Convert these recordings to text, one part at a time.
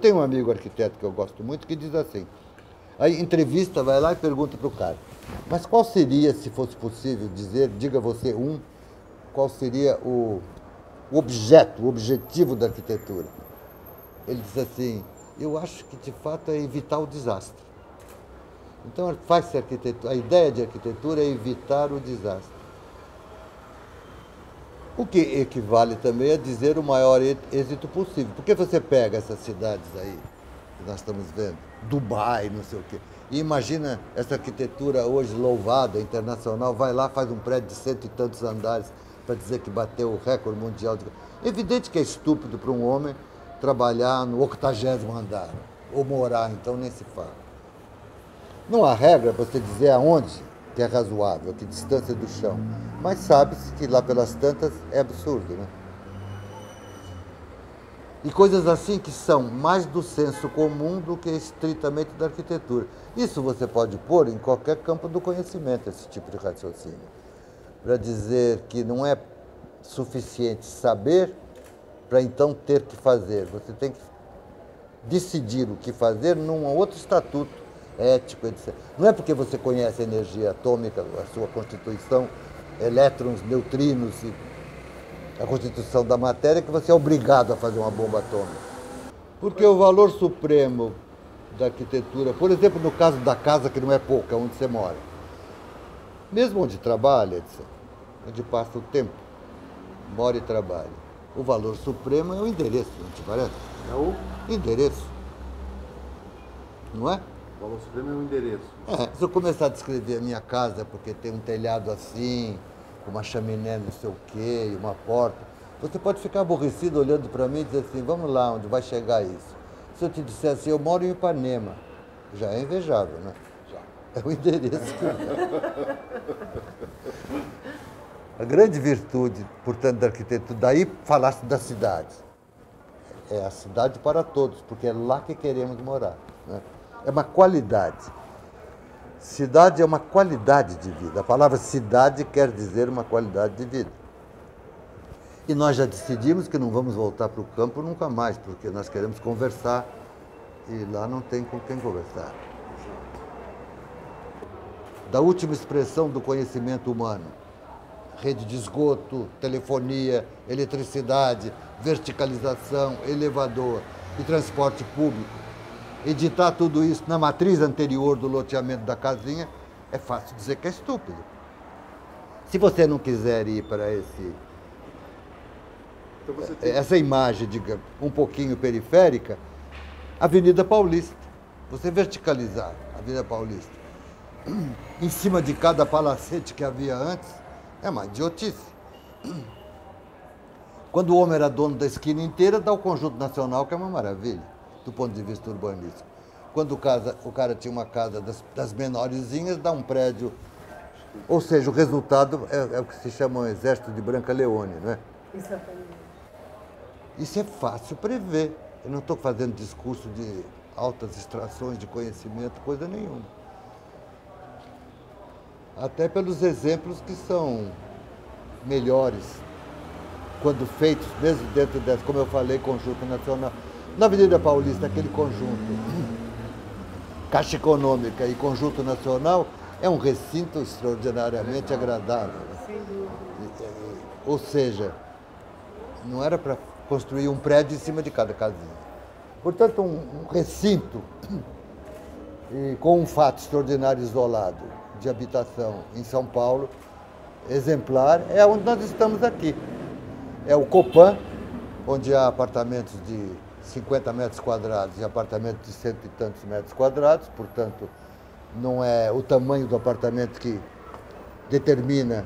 Tenho um amigo arquiteto que eu gosto muito que diz assim: a entrevista vai lá e pergunta para o cara, mas qual seria, se fosse possível dizer, diga você um, qual seria o, o objeto, o objetivo da arquitetura? Ele diz assim: eu acho que de fato é evitar o desastre. Então faz-se arquitetura, a ideia de arquitetura é evitar o desastre. O que equivale também a dizer o maior êxito possível. Porque você pega essas cidades aí, que nós estamos vendo, Dubai, não sei o quê, e imagina essa arquitetura hoje louvada, internacional, vai lá, faz um prédio de cento e tantos andares para dizer que bateu o recorde mundial. De... Evidente que é estúpido para um homem trabalhar no octagésimo andar, ou morar, então nem se fala. Não há regra para você dizer aonde que é razoável, que distância do chão. Mas sabe-se que lá pelas tantas é absurdo, né? E coisas assim que são mais do senso comum do que estritamente da arquitetura. Isso você pode pôr em qualquer campo do conhecimento, esse tipo de raciocínio. Para dizer que não é suficiente saber para então ter que fazer. Você tem que decidir o que fazer num outro estatuto ético, etc. Não é porque você conhece a energia atômica, a sua constituição, elétrons, neutrinos e a constituição da matéria que você é obrigado a fazer uma bomba atômica. Porque o valor supremo da arquitetura, por exemplo, no caso da casa que não é pouca, onde você mora, mesmo onde trabalha, etc., onde passa o tempo, mora e trabalha, o valor supremo é o endereço, não te parece? É o endereço. Não é? O valor supremo é o endereço. É, se eu começar a descrever a minha casa porque tem um telhado assim, com uma chaminé não sei o quê, uma porta, você pode ficar aborrecido olhando para mim e dizer assim, vamos lá, onde vai chegar isso? Se eu te disser assim, eu moro em Ipanema, já é invejável, né? Já. É o endereço. a grande virtude, portanto, da arquitetura, daí falasse da cidade. É a cidade para todos, porque é lá que queremos morar. Né? É uma qualidade. Cidade é uma qualidade de vida. A palavra cidade quer dizer uma qualidade de vida. E nós já decidimos que não vamos voltar para o campo nunca mais, porque nós queremos conversar e lá não tem com quem conversar. Da última expressão do conhecimento humano, rede de esgoto, telefonia, eletricidade, verticalização, elevador e transporte público, editar tudo isso na matriz anterior do loteamento da casinha, é fácil dizer que é estúpido. Se você não quiser ir para esse então tem... essa imagem, diga, um pouquinho periférica, Avenida Paulista. Você verticalizar a Avenida Paulista em cima de cada palacete que havia antes, é uma idiotice. Quando o homem era dono da esquina inteira, dá o conjunto nacional, que é uma maravilha do ponto de vista urbanístico. Quando o, casa, o cara tinha uma casa das, das menorzinhas, dá um prédio. Ou seja, o resultado é, é o que se chama um exército de Branca Leone, não é? Exatamente. Isso é fácil prever. Eu não estou fazendo discurso de altas extrações de conhecimento, coisa nenhuma. Até pelos exemplos que são melhores, quando feitos, mesmo dentro dessa, como eu falei, conjunto nacional. Na Avenida Paulista, aquele conjunto, Caixa Econômica e Conjunto Nacional, é um recinto extraordinariamente agradável. Ou seja, não era para construir um prédio em cima de cada casinha. Portanto, um, recinto com um fato extraordinário isolado de habitação em São Paulo, exemplar, é onde nós estamos aqui. É o Copan, onde há apartamentos de 50 metros quadrados e apartamento de cento e tantos metros quadrados, portanto, não é o tamanho do apartamento que determina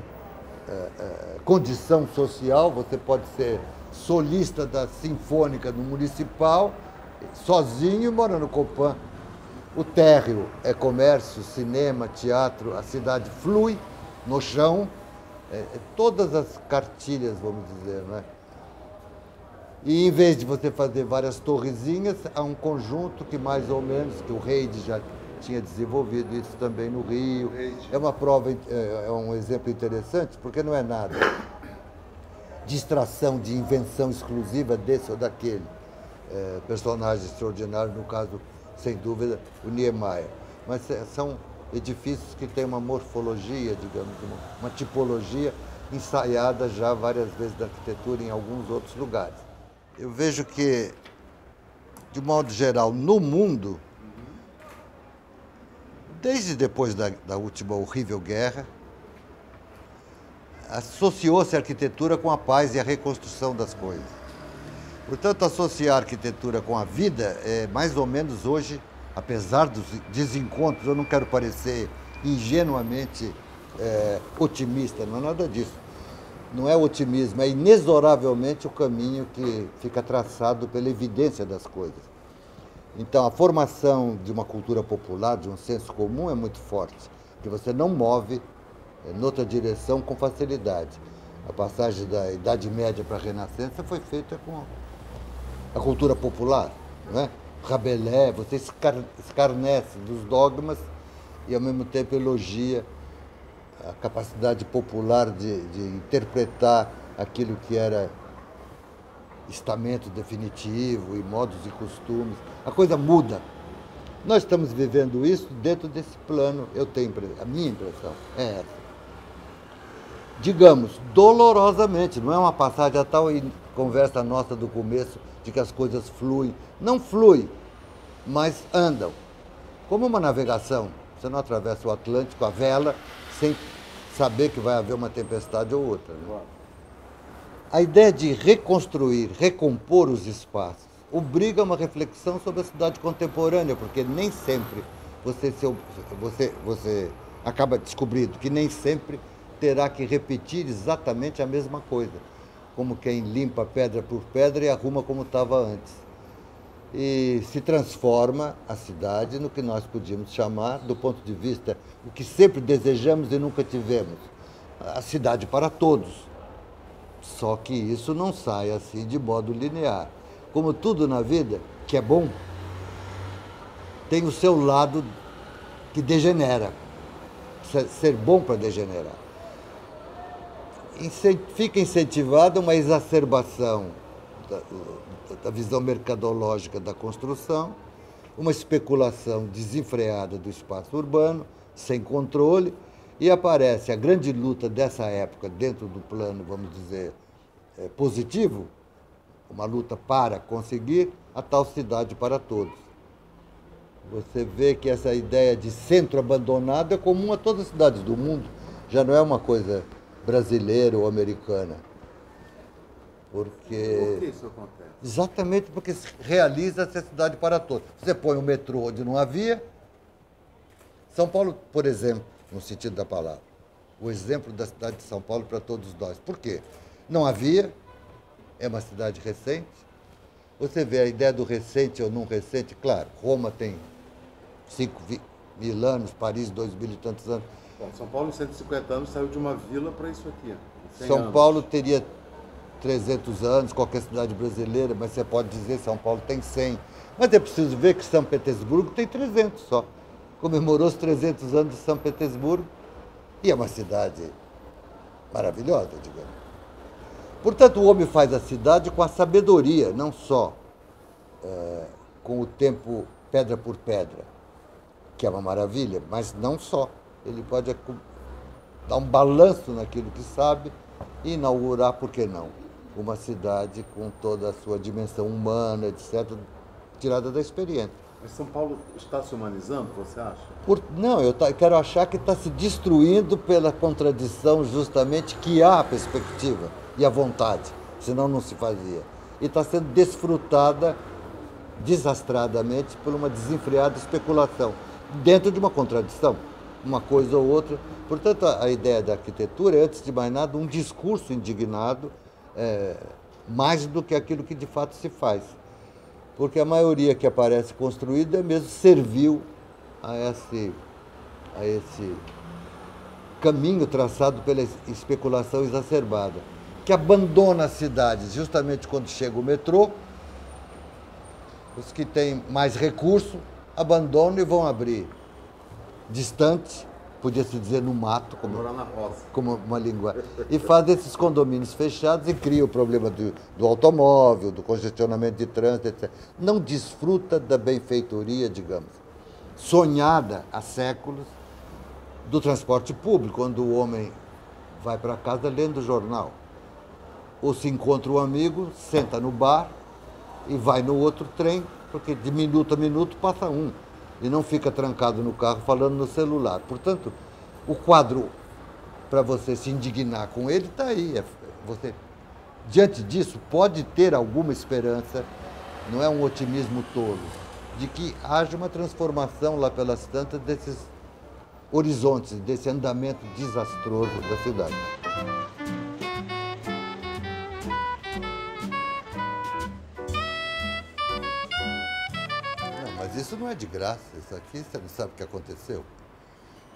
é, é, condição social, você pode ser solista da Sinfônica no Municipal, sozinho e morando no Copan. O térreo é comércio, cinema, teatro, a cidade flui no chão, é, é todas as cartilhas, vamos dizer, não é? E em vez de você fazer várias torrezinhas, há um conjunto que mais ou menos, que o Reide já tinha desenvolvido isso também no Rio. É uma prova, é, é um exemplo interessante, porque não é nada de extração, de invenção exclusiva desse ou daquele. é, personagem extraordinário, no caso, sem dúvida, o Niemeyer. Mas é, são edifícios que têm uma morfologia, digamos, uma, uma tipologia ensaiada já várias vezes da arquitetura em alguns outros lugares. Eu vejo que, de modo geral, no mundo, desde depois da, da última horrível guerra, associou-se a arquitetura com a paz e a reconstrução das coisas. Portanto, associar a arquitetura com a vida é mais ou menos hoje, apesar dos desencontros, eu não quero parecer ingenuamente é, otimista, não é nada disso. Não é otimismo, é inexoravelmente o caminho que fica traçado pela evidência das coisas. Então, a formação de uma cultura popular, de um senso comum, é muito forte, que você não move é, noutra direção com facilidade. A passagem da Idade Média para a Renascença foi feita com a cultura popular, não é? Rabelais, você escarnece dos dogmas e ao mesmo tempo elogia a capacidade popular de, de interpretar aquilo que era estamento definitivo e modos e costumes. A coisa muda. Nós estamos vivendo isso dentro desse plano, eu tenho a minha impressão é essa. Digamos, dolorosamente, não é uma passagem a tal conversa nossa do começo de que as coisas fluem. Não flui, mas andam. Como uma navegação. Você não atravessa o Atlântico a vela sem saber que vai haver uma tempestade ou outra. Né? A ideia de reconstruir, recompor os espaços, obriga uma reflexão sobre a cidade contemporânea, porque nem sempre você, se, você, você acaba descobrindo que nem sempre terá que repetir exatamente a mesma coisa, como quem limpa pedra por pedra e arruma como estava antes. E se transforma a cidade no que nós podíamos chamar, do ponto de vista, o que sempre desejamos e nunca tivemos, a cidade para todos. Só que isso não sai assim de modo linear. Como tudo na vida, que é bom, tem o seu lado que degenera. Ser bom para degenerar fica incentivada uma exacerbação da, da visão mercadológica da construção, uma especulação desenfreada do espaço urbano, sem controle, e aparece a grande luta dessa época dentro do plano, vamos dizer, é, positivo, uma luta para conseguir a tal cidade para todos. Você vê que essa ideia de centro abandonado é comum a todas as cidades do mundo, já não é uma coisa brasileira ou americana. Porque... Por que isso acontece? Exatamente porque se realiza a cidade para todos. Você põe um metrô onde não havia. São Paulo, por exemplo, no sentido da palavra, o exemplo da cidade de São Paulo para todos nós. Por quê? Não havia, é uma cidade recente. Você vê a ideia do recente ou não recente, claro, Roma tem 5 mil anos, Paris dois mil e tantos anos. Bom, São Paulo, em 150 anos, saiu de uma vila para isso aqui. São anos. Paulo teria 300 anos, qualquer cidade brasileira, mas você pode dizer São Paulo tem 100. Mas é preciso ver que São Petersburgo tem 300 só. Comemorou os 300 anos de São Petersburgo e é uma cidade maravilhosa, digamos. Portanto, o homem faz a cidade com a sabedoria, não só é, com o tempo pedra por pedra, que é uma maravilha, mas não só ele pode dar um balanço naquilo que sabe e inaugurar, por que não, uma cidade com toda a sua dimensão humana, etc., tirada da experiência. Mas São Paulo está se humanizando, você acha? Por, não, eu tá, quero achar que está se destruindo pela contradição justamente que há a perspectiva e a vontade, senão não se fazia. E está sendo desfrutada desastradamente por uma desenfreada especulação, dentro de uma contradição uma coisa ou outra. Portanto, a, a ideia da arquitetura é, antes de mais nada, um discurso indignado, é, mais do que aquilo que de fato se faz. Porque a maioria que aparece construída é mesmo servil a esse, a esse caminho traçado pela especulação exacerbada, que abandona as cidades justamente quando chega o metrô. Os que têm mais recurso abandonam e vão abrir distante, podia-se dizer no mato, como, como uma linguagem. E faz esses condomínios fechados e cria o problema do, do automóvel, do congestionamento de trânsito, etc. Não desfruta da benfeitoria, digamos, sonhada há séculos do transporte público, quando o homem vai para casa lendo o jornal. Ou se encontra um amigo, senta no bar e vai no outro trem, porque de minuto a minuto passa um. E não fica trancado no carro falando no celular. Portanto, o quadro para você se indignar com ele está aí. É, você, diante disso, pode ter alguma esperança, não é um otimismo tolo, de que haja uma transformação lá pelas tantas desses horizontes, desse andamento desastroso da cidade. Isso não é de graça. Isso aqui você não sabe o que aconteceu.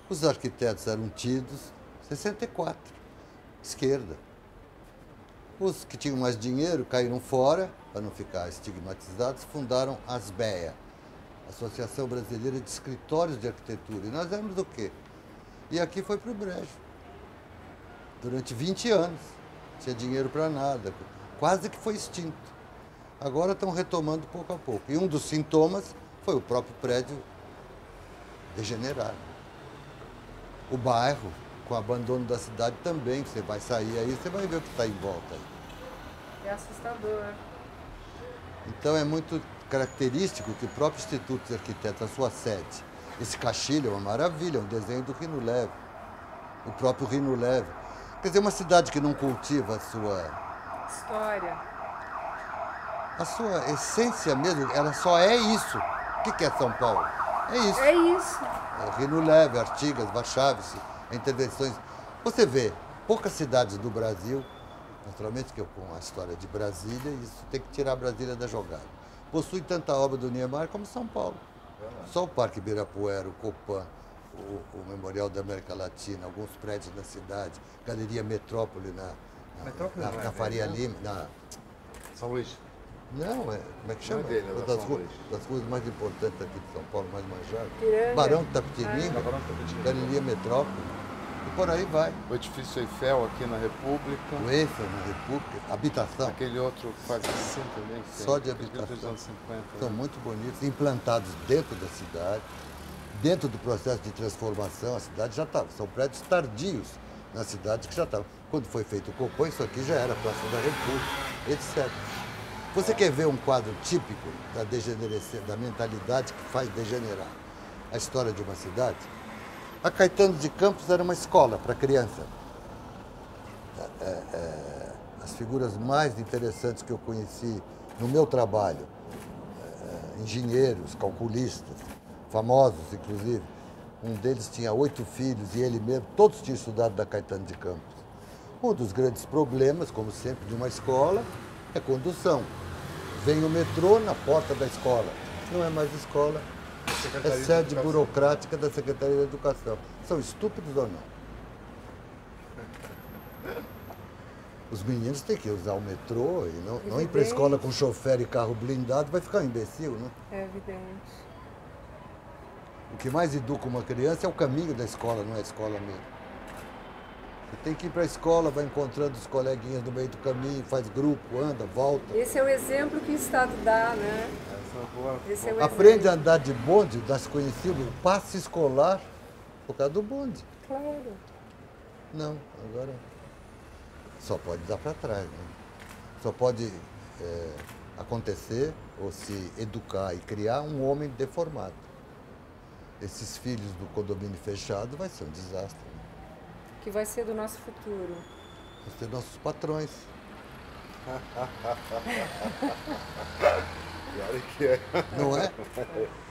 Os arquitetos eram tidos 64, esquerda. Os que tinham mais dinheiro caíram fora, para não ficar estigmatizados, fundaram a ASBEA, Associação Brasileira de Escritórios de Arquitetura. E nós éramos o quê? E aqui foi para o brejo. Durante 20 anos. Tinha dinheiro para nada. Quase que foi extinto. Agora estão retomando pouco a pouco. E um dos sintomas foi o próprio prédio degenerado. O bairro, com o abandono da cidade também. Você vai sair aí, você vai ver o que está em volta aí. É assustador. Então é muito característico que o próprio Instituto de Arquitetos, a sua sede, esse caixilho é uma maravilha, é um desenho do Rino Leve, o próprio Rino Leve. Quer dizer, uma cidade que não cultiva a sua, História. a sua essência mesmo, ela só é isso. O que que é São Paulo? É isso. É isso. É Rino Leve, Artigas, Warszawski, intervenções. Você vê, poucas cidades do Brasil, naturalmente que eu com a história de Brasília, isso tem que tirar Brasília da jogada. Possui tanta obra do Niemeyer como São Paulo. Só o Parque Ibirapuera, o Copan, o, o Memorial da América Latina, alguns prédios na cidade, Galeria Metrópole na, na, Metrópole na, não é na Faria dele, Lima. Na, São Luís. Não, é, como é que chama? É dele, é das, São ruas, das ruas mais importantes aqui de São Paulo, mais manjada. Piranga. Barão de Tapetininga, Ah. Galeria Metrópole. E por aí vai. O edifício Eiffel aqui na República. O Eiffel na República, habitação. Aquele outro que faz assim também. que Só tem- de aquele dos habitação. anos 50. São né? muito bonitos, implantados dentro da cidade, dentro do processo de transformação. A cidade já estava, são prédios tardios na cidade que já estavam. Quando foi feito o Copom, isso aqui já era Praça da República, etc. Você quer ver um quadro típico da degeneração, da mentalidade que faz degenerar a história de uma cidade? A Caetano de Campos era uma escola para criança. É, é, as figuras mais interessantes que eu conheci no meu trabalho, é, engenheiros, calculistas, famosos inclusive, um deles tinha oito filhos e ele mesmo, todos tinham estudado da Caetano de Campos. Um dos grandes problemas, como sempre, de uma escola é condução. Vem o metrô na porta da escola. Não é mais escola, é sede burocrática da Secretaria da Educação. São estúpidos ou não? Os meninos têm que usar o metrô e não, não ir para a escola com chofer e carro blindado, vai ficar um imbecil, né? É evidente. O que mais educa uma criança é o caminho da escola, não é a escola mesmo. Tem que ir para a escola, vai encontrando os coleguinhas no meio do caminho, faz grupo, anda, volta. Esse é o exemplo que o Estado dá, né? Essa é boa. É Aprende exemplo. a andar de bonde, das conhecidas, o passe escolar, por causa do bonde. Claro. Não, agora só pode dar para trás. Né? Só pode é, acontecer ou se educar e criar um homem deformado. Esses filhos do condomínio fechado vai ser um desastre. Que vai ser do nosso futuro. Vão ser nossos patrões. Pior é que é. Não é?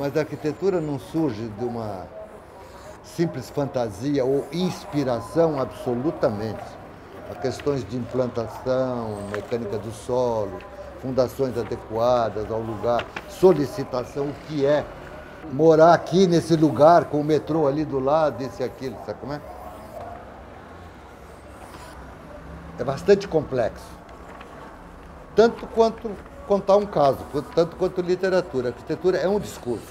Mas a arquitetura não surge de uma simples fantasia ou inspiração absolutamente. Há questões de implantação, mecânica do solo, fundações adequadas ao lugar, solicitação, o que é morar aqui nesse lugar com o metrô ali do lado, esse e aquilo, sabe como é? É bastante complexo. Tanto quanto contar um caso, tanto quanto literatura. A arquitetura é um discurso.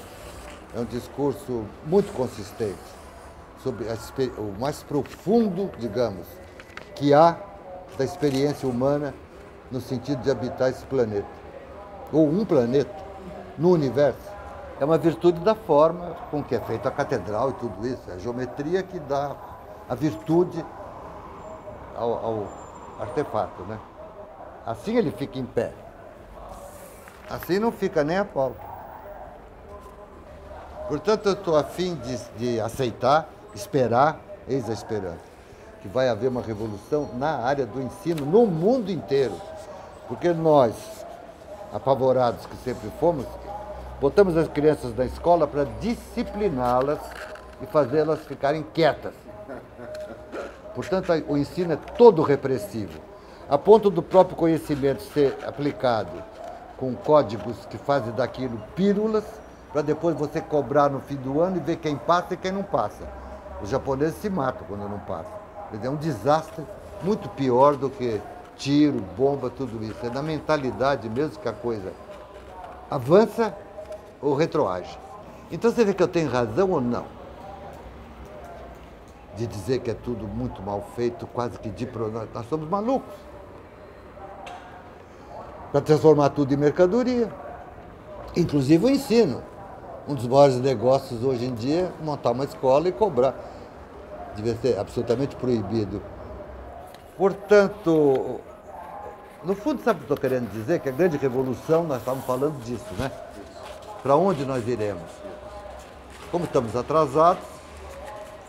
É um discurso muito consistente sobre a, o mais profundo, digamos, que há da experiência humana no sentido de habitar esse planeta. Ou um planeta no universo. É uma virtude da forma com que é feita a catedral e tudo isso. É a geometria que dá a virtude ao, ao artefato, né? Assim ele fica em pé. Assim não fica nem a pau. Portanto, eu estou afim de, de aceitar, esperar, eis a esperança, que vai haver uma revolução na área do ensino no mundo inteiro. Porque nós, apavorados que sempre fomos, botamos as crianças na escola para discipliná-las e fazê-las ficarem quietas. Portanto, o ensino é todo repressivo, a ponto do próprio conhecimento ser aplicado com códigos que fazem daquilo pílulas, para depois você cobrar no fim do ano e ver quem passa e quem não passa. Os japoneses se matam quando não passam. É um desastre muito pior do que tiro, bomba, tudo isso. É na mentalidade mesmo que a coisa avança ou retroage. Então você vê que eu tenho razão ou não? De dizer que é tudo muito mal feito, quase que de nós somos malucos. Para transformar tudo em mercadoria. Inclusive o ensino. Um dos maiores negócios hoje em dia é montar uma escola e cobrar. Devia ser absolutamente proibido. Portanto, no fundo, sabe o que estou querendo dizer? Que a grande revolução, nós estávamos falando disso, né? Para onde nós iremos? Como estamos atrasados,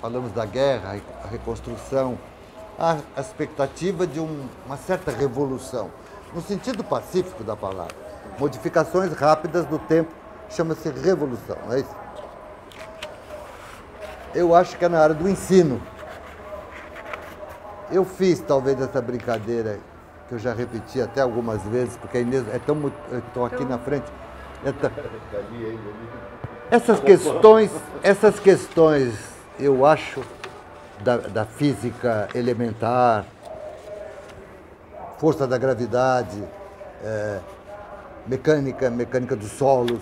falamos da guerra, a reconstrução, a expectativa de um, uma certa revolução, no sentido pacífico da palavra. Modificações rápidas do tempo, chama-se revolução, não é isso? Eu acho que é na área do ensino. Eu fiz talvez essa brincadeira que eu já repeti até algumas vezes, porque a Inês é tão. estou aqui na frente. É tão... Essas questões, essas questões, eu acho, da, da física elementar, força da gravidade, é, mecânica, mecânica dos solos,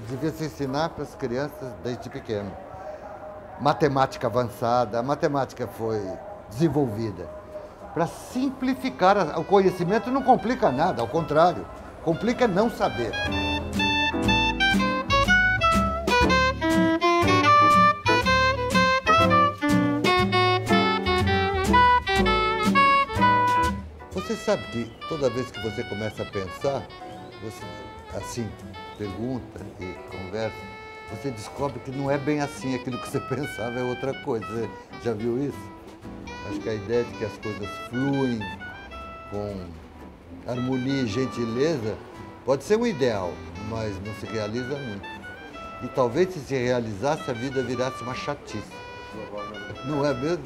devia se ensinar para as crianças desde pequeno. Matemática avançada, a matemática foi desenvolvida para simplificar. O conhecimento não complica nada, ao contrário, complica não saber. Sabe que toda vez que você começa a pensar, você assim pergunta e conversa, você descobre que não é bem assim, aquilo que você pensava é outra coisa. Você já viu isso? Acho que a ideia de que as coisas fluem com harmonia e gentileza pode ser um ideal, mas não se realiza muito. E talvez se se realizasse, a vida virasse uma chatice. Não é mesmo?